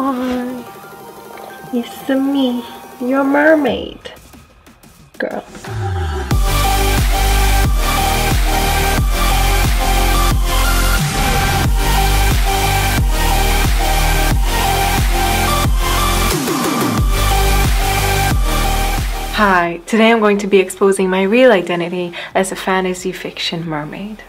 Hi. It's me, your mermaid. Girl. Hi, today I'm going to be exposing my real identity as a fantasy fiction mermaid.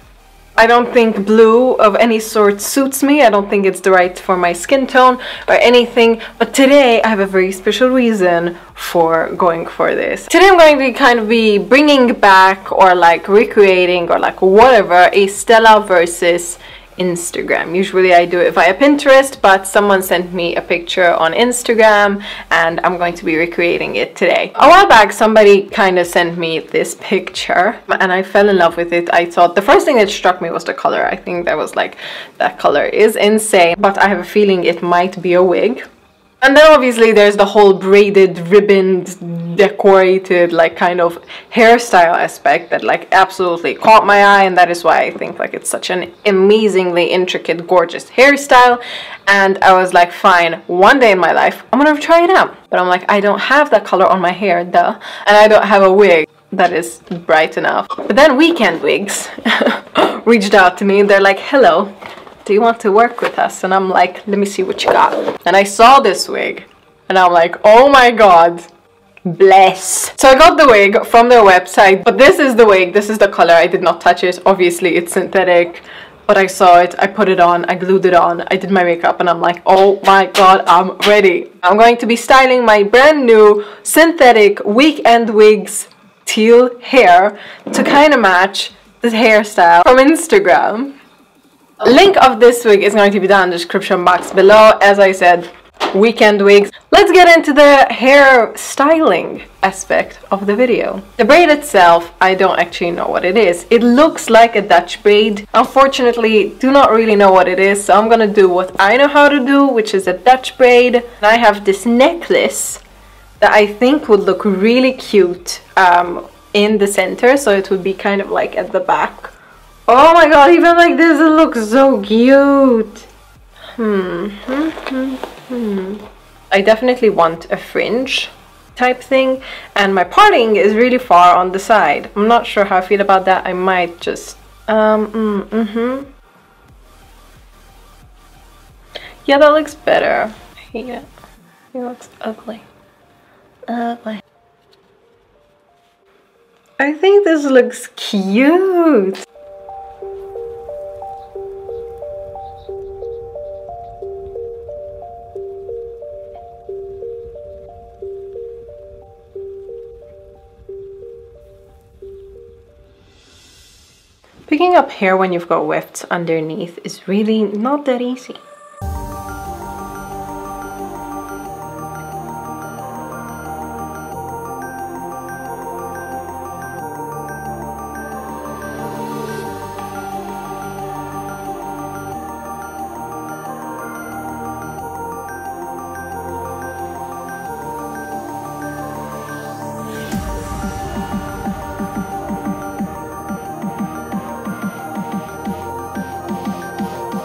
I don't think blue of any sort suits me. I don't think it's the right for my skin tone or anything. But today I have a very special reason for going for this. Today I'm going to kind of be bringing back or like recreating or like whatever a Stella versus Instagram. Usually I do it via Pinterest, but someone sent me a picture on Instagram and I'm going to be recreating it today. A while back, somebody kind of sent me this picture and I fell in love with it. I thought the first thing that struck me was the color. I think that was like, that color is insane, but I have a feeling it might be a wig. And then obviously there's the whole braided, ribboned, decorated, like kind of hairstyle aspect that like absolutely caught my eye and that is why I think like it's such an amazingly intricate, gorgeous hairstyle. And I was like, fine, one day in my life, I'm gonna try it out. But I'm like, I don't have that color on my hair, duh. And I don't have a wig that is bright enough. But then Weekend Wigs reached out to me and they're like, hello, do you want to work with us? And I'm like, let me see what you got. And I saw this wig and I'm like, oh my god, bless. So I got the wig from their website, but this is the wig, this is the color, I did not touch it. Obviously it's synthetic, but I saw it, I put it on, I glued it on, I did my makeup and I'm like, oh my god, I'm ready. I'm going to be styling my brand new synthetic Weekend Wigs teal hair to kind of match the hairstyle from Instagram. Link of this wig is going to be down in the description box below. As I said, weekend wigs. Let's get into the hair styling aspect of the video. The braid itself, I don't actually know what it is. It looks like a Dutch braid. Unfortunately, do not really know what it is, so I'm gonna do what I know how to do, which is a Dutch braid. And I have this necklace that I think would look really cute um, in the center, so it would be kind of like at the back Oh my god, even like this it looks so cute. Hmm. hmm, hmm, hmm. I definitely want a fringe type thing and my parting is really far on the side. I'm not sure how I feel about that. I might just um mm, mm-hmm. Yeah, that looks better. I hate it. It looks ugly. Ugly. I think this looks cute. Picking up hair when you've got wefts underneath is really not that easy.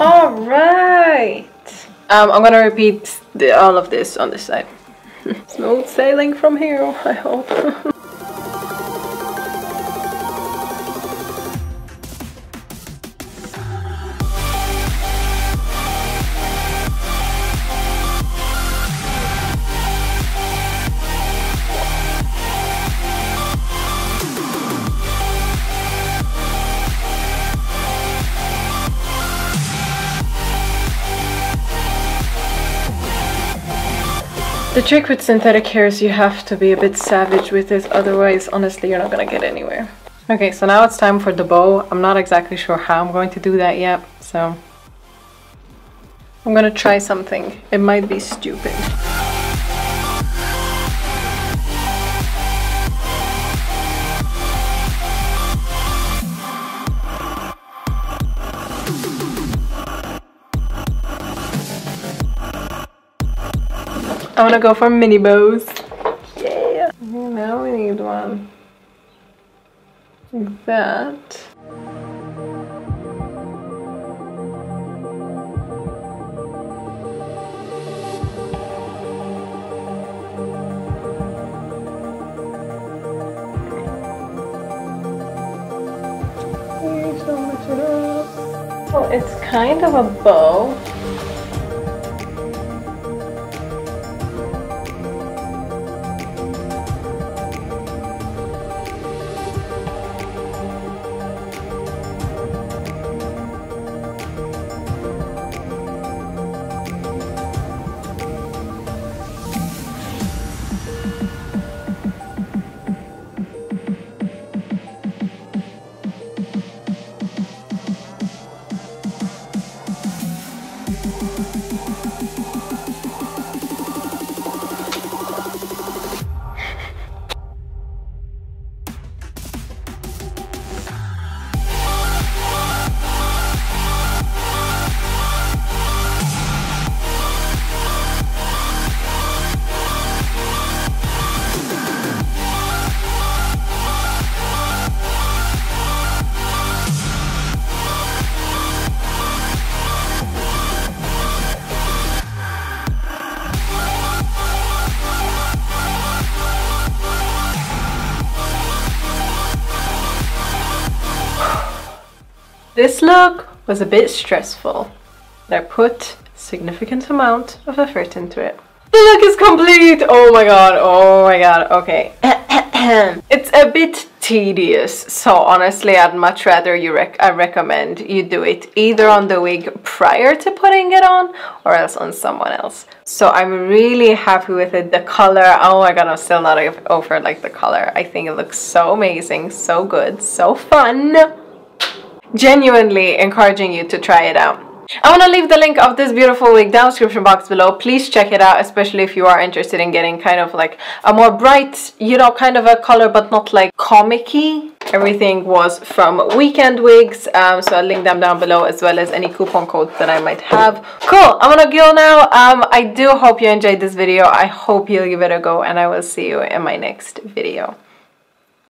All right. Um, I'm gonna repeat the, all of this on this side. Smooth sailing from here, I hope. The trick with synthetic hair is you have to be a bit savage with it, otherwise, honestly, you're not gonna get anywhere. Okay, so now it's time for the bow. I'm not exactly sure how I'm going to do that yet, so... I'm gonna try something. It might be stupid. I want to go for mini bows. Yeah. Now we need one. Like that. Well, it's kind of a bow, This look was a bit stressful. I put significant amount of effort into it. The look is complete! Oh my god, oh my god, okay. it's a bit tedious, so honestly I'd much rather you rec I recommend you do it either on the wig prior to putting it on or else on someone else. So I'm really happy with it. The color, oh my god, I'm still not over like the color. I think it looks so amazing, so good, so fun genuinely encouraging you to try it out. I want to leave the link of this beautiful wig down description box below. Please check it out, especially if you are interested in getting kind of like a more bright, you know, kind of a color, but not like comic-y. Everything was from Weekend Wigs, um, so I'll link them down below as well as any coupon codes that I might have. Cool, I'm gonna go now. Um, I do hope you enjoyed this video. I hope you'll give it a go and I will see you in my next video.